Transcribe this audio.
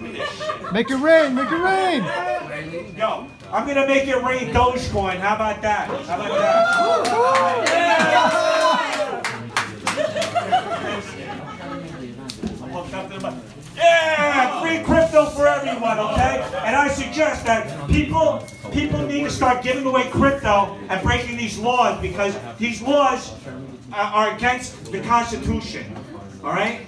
Make it rain, make it rain. Yo, I'm gonna make it rain Dogecoin. How about that? How about that? Yeah, free crypto for everyone, okay? And I suggest that people people need to start giving away crypto and breaking these laws because these laws uh, are against the Constitution. All right?